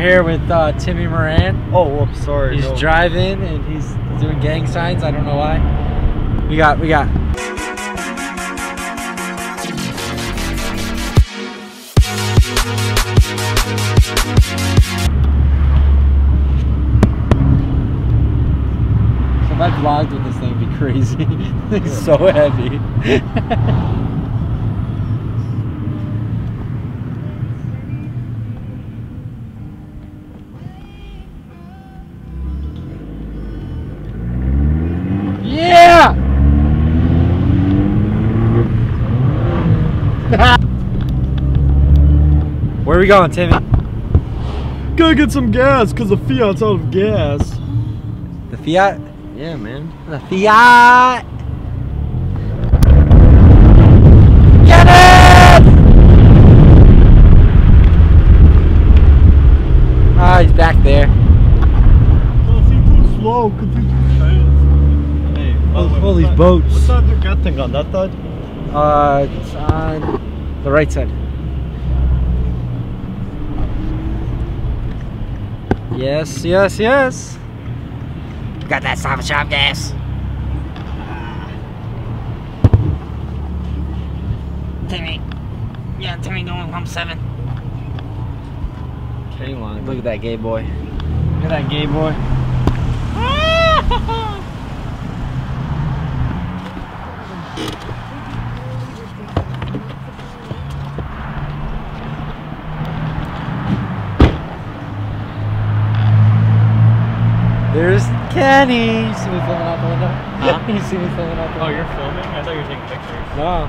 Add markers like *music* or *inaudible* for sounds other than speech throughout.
We're here with uh, Timmy Moran. Oh, whoops, sorry. He's no. driving and he's doing gang signs. I don't know why. We got, we got. If I vlogged with this thing, it'd be crazy. *laughs* it's so heavy. *laughs* *laughs* Where are we going, Timmy? Gotta get some gas, cause the Fiat's out of gas. The Fiat? Yeah, man. The Fiat! Get it! Ah, he's back there. Oh, see, too slow, cause he's too fast. Hey, All- all these boats. What's that you're getting on that side? Uh, it's on the right side. Yes, yes, yes. Got that Stop Shop gas. Timmy. Yeah, Timmy going pump seven. K-line. Look at that gay boy. Look at that gay boy. *laughs* Ah! Kenny. You see me filming out the window? Huh? *laughs* you see me filming out the oh, window? Oh, you're filming? I thought you were taking pictures. No,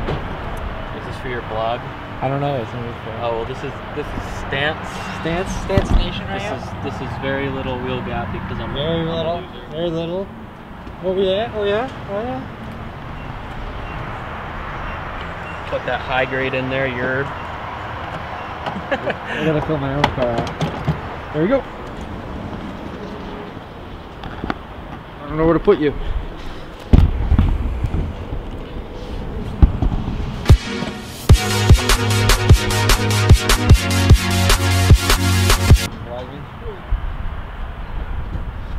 Is this for your blog? I don't know. It's not for Oh well, this is this is stance. Stance, Stance Nation right This is this is very little wheel gap because I'm Very I'm a little, loser. very little. Oh yeah, oh yeah, oh yeah. Put that high grade in there. You're *laughs* I gotta fill my own car out. There we go. Don't know where to put you.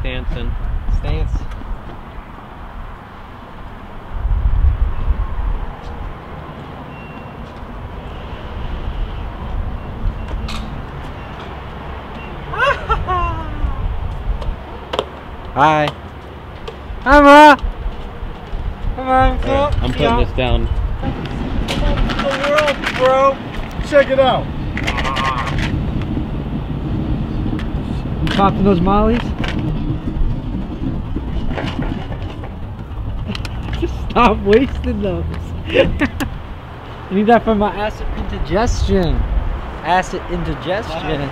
dancing. Stance. Hi. Hi, Ma. Come on, Alright, I'm putting this down. The world, bro. Check it out. Popping those mollies. *laughs* Just stop wasting those. *laughs* I need that for my acid indigestion. Acid indigestion.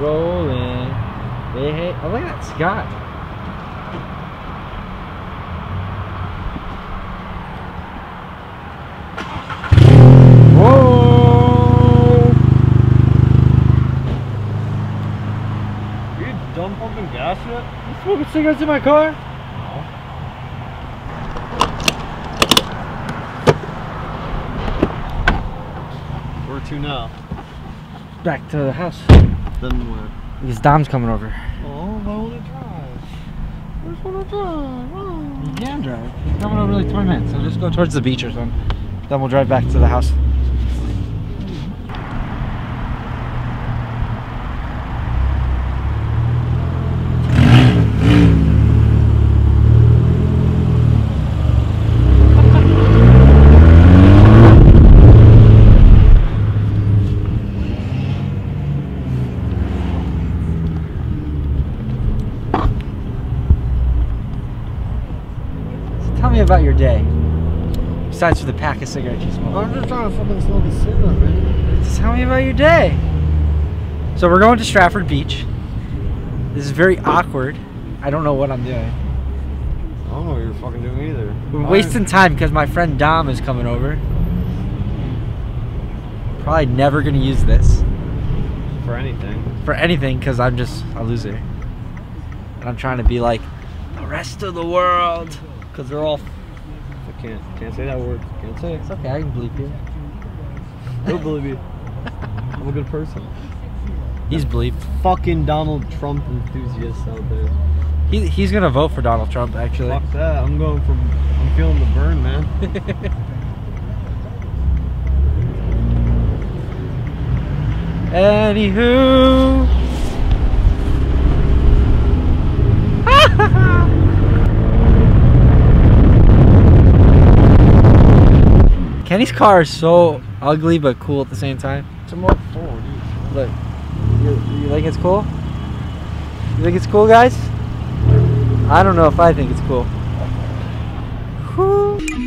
Rolling. Hey, hey. Oh, look at that sky. Whoa! Are you done pumping gas yet? You smoking cigarettes in my car? No. Where to now? Back to the house. Then where? Because Dom's coming over. Oh, why won't it drive? Where's wanna drive? Oh. You can drive. He's coming over like 20 minutes. So just go towards the beach or something. Then we'll drive back to the house. Day. Besides for the pack of cigarettes you smoke. I'm just trying to fucking smoke a cigarette, man. Tell me about your day. So we're going to Stratford Beach. This is very awkward. I don't know what I'm doing. I don't know what you're fucking doing either. We're I- wasting time because my friend Dom is coming over. Probably never gonna use this for anything. for anything because I'm just a loser. And I'm trying to be like the rest of the world. Because they're all. Can't. Can't say that word. Can't say it. It's okay, I can bleep you. Don't believe me. I'm a good person. He's bleep. Fucking Donald Trump enthusiasts out there. He, he's gonna vote for Donald Trump, actually. Fuck that. I'm going from. I'm feeling the Bern, man. *laughs* Anywho. Kenny's car is so ugly but cool at the same time. It's a Mark Look, you, you think it's cool? You think it's cool, guys? I don't know if I think it's cool. Whew.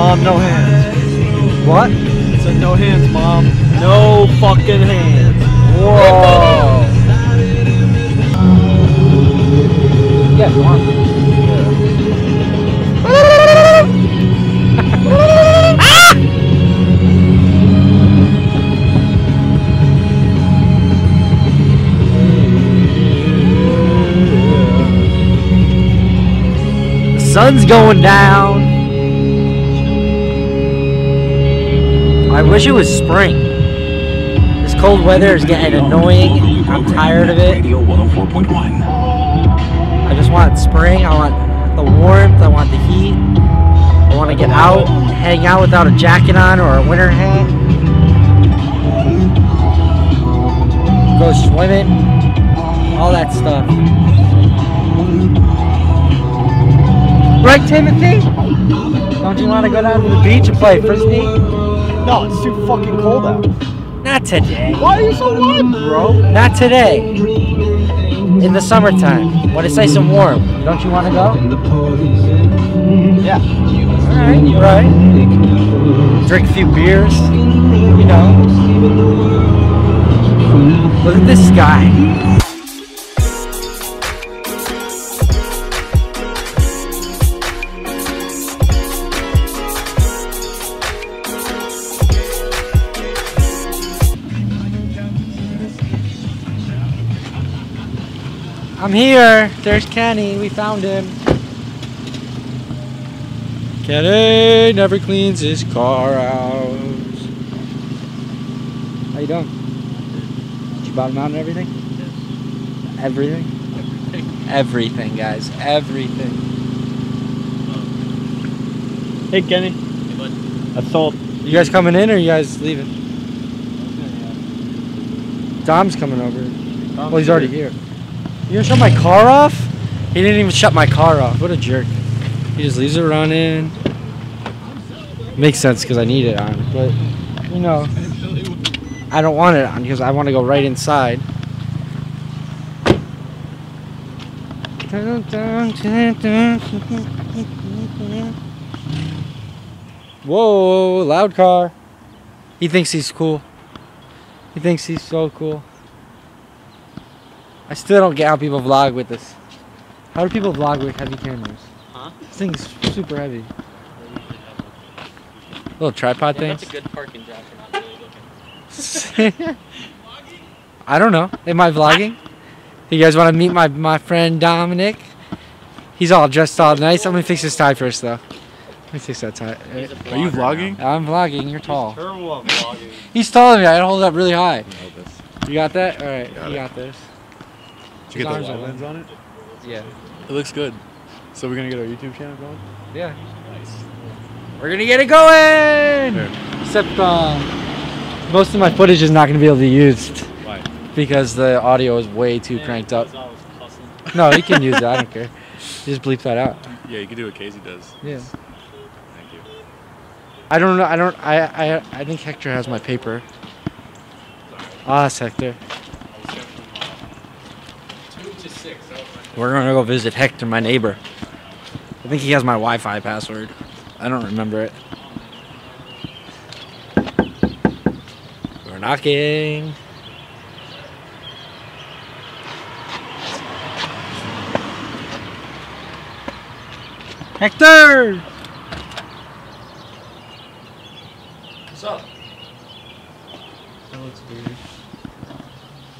Mom. No hands. What? It said no hands, mom. No fucking hands. Whoa. Yeah, if you want. The sun's going down. I wish it was spring. This cold weather is getting annoying. I'm tired of it. I just want spring. I want the warmth. I want the heat. I want to get out, hang out without a jacket on or a winter hat. Go swimming. All that stuff. Right, Timothy? Don't you want to go down to the beach and play frisbee? No, it's too fucking cold out. Not today. Why are you so warm, bro? Not today. In the summertime, when it's nice and warm. Don't you want to go? Yeah. Alright, you're right. Drink a few beers. You know. Look at this sky. I'm here. There's Kenny. We found him. Kenny never cleans his car out. How you doing? Did you bottom out and everything? Everything? Everything, guys. Everything. Hey, Kenny. Hey, bud. Assault. You guys coming in or you guys leaving? Dom's coming over. Well, he's already here. You gonna shut my car off? He didn't even shut my car off. What a jerk. He just leaves it running. Makes sense because I need it on. But, you know, I don't want it on because I want to go right inside. Whoa, loud car. He thinks he's cool. He thinks he's so cool. I still don't get how people vlog with this. How do people vlog with heavy cameras? Huh? This thing's super heavy. Little tripod Yeah, that's thing. a good parking job for not really looking. *laughs* I don't know. Am I vlogging? You guys want to meet my, my friend Dominic? He's all dressed all nice. I'm gonna fix his tie first though. Let me fix that tie. Are you vlogger vlogging? I'm vlogging. You're tall. Terrible at vlogging. He's taller than me. I hold it up really high. You got that? All right. Got you it. got this. Did you get the wide lens on it? Yeah. It looks good. So we're gonna get our YouTube channel going? Yeah. Nice. We're gonna get it going. Sure. Except uh, most of my footage is not gonna be able to be used Why? because the audio is way too cranked up. No, you can use it. I don't care. Just bleep that out. Yeah, you can do what Casey does. Yeah. Thank you. I don't know. I don't. I. I. I think Hector has my paper. Ah, it's Hector. We're gonna go visit Hector, my neighbor. I think he has my Wi-Fi password. I don't remember it. We're knocking. Hector! What's up? That looks weird.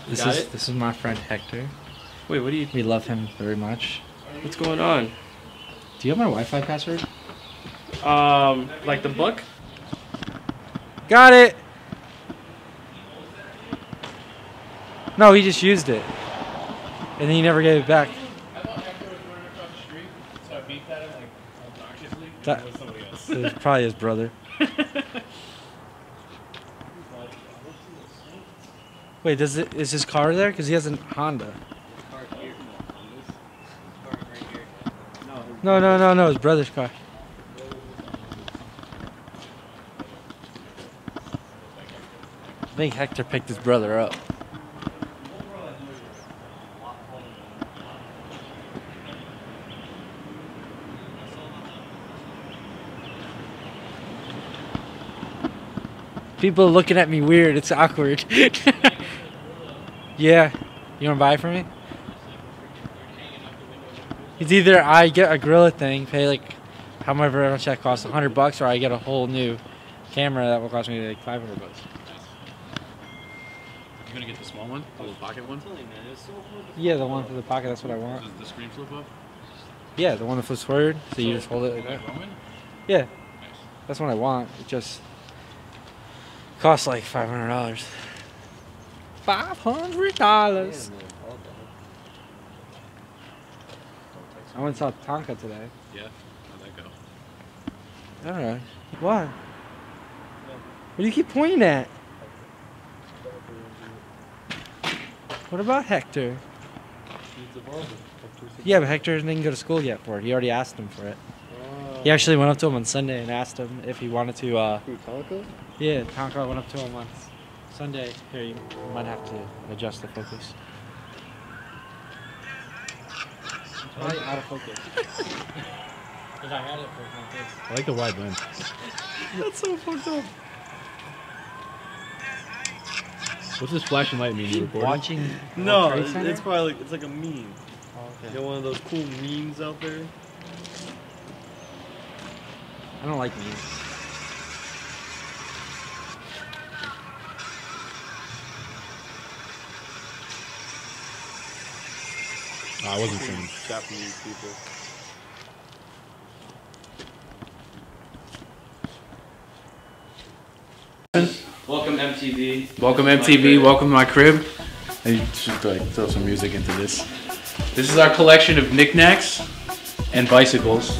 This is it? this is my friend Hector. Wait, what do you? We love him very much. What's going on? Do you have my Wi-Fi password? Um, like the book? Got it. No, he just used it, and then he never gave it back. I thought Hector was running across the street, so I beeped at him like obnoxiously. That- was somebody was probably his brother. *laughs* Wait, does it is his car there? Cause he has a Honda. No, no, no, no. His brother's car. I think Hector picked his brother up. People are looking at me weird. It's awkward. *laughs* yeah. You want to buy for me? It's either I get a Gorilla thing, pay like however much that costs, 100 bucks, or I get a whole new camera that will cost me like 500 bucks. You gonna get the small one, the little pocket one? Yeah, the one for the pocket, that's what I want. Does the screen flip up? Yeah, the one that flips forward, so you just hold it like that. Roman? Yeah, that's what I want. It just costs like $500. $500. I went and saw Tonka today. Yeah. How'd that go? Alright. What? What do you keep pointing at? What about Hector? Yeah, but Hector didn't go to school yet for it. He already asked him for it. He actually went up to him on Sunday and asked him if he wanted to. Uh, yeah, Tonka went up to him on Sunday. Here, you might have to adjust the focus. Probably out of focus. Because I had it for my face. I like the wide lens. That's so fucked up. What's this flashing light mean? You recording? Watching. No, it's, it's probably like, it's like a meme. Oh, You okay. got one of those cool memes out there. I don't like memes. Oh, I wasn't saying. Japanese people. Welcome MTV. Welcome MTV. Welcome to my crib. I should like throw some music into this. This is our collection of knickknacks and bicycles.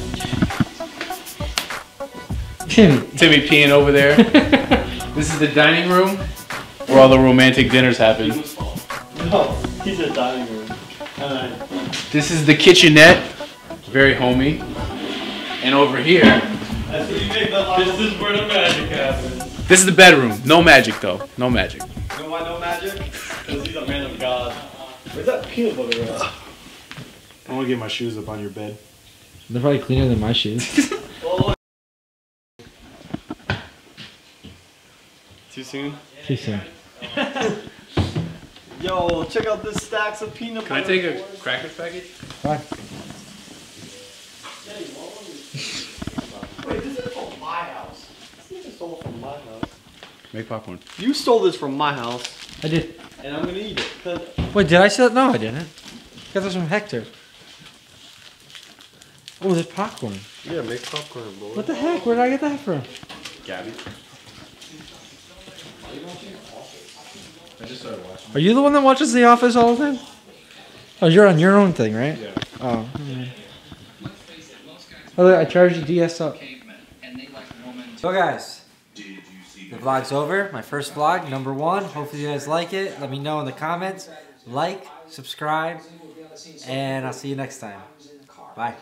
Timmy. Timmy peeing over there. *laughs* this is the dining room where all the romantic dinners happen. No, he's a dining room. And This is the kitchenette, very homey. And over here, this is where the magic happens. this is the bedroom. No magic though. No magic. You know why no magic? Because he's a man of God. Where's that peanut butter at? I want to get my shoes up on your bed. They're probably cleaner than my shoes. *laughs* Too soon? Too soon. Yo, check out this stacks of peanut Can I butter. take a crackers package? Bye. Wait, this is from my house. This nigga stole from my house. Make popcorn. You stole this from my house, I did. and I'm gonna eat it. Wait, did I steal it? No, I didn't. Got this from Hector. Oh, there's popcorn. Yeah, make popcorn, boy. What the heck? Where did I get that from? Gabby. I just started watching. Are you the one that watches The Office all the time? Oh, you're on your own thing, right? Yeah. Oh. look, I charged the DS up. So, guys, the vlog's over. My first vlog, number one. Hopefully, you guys like it. Let me know in the comments. Like, subscribe, and I'll see you next time. Bye.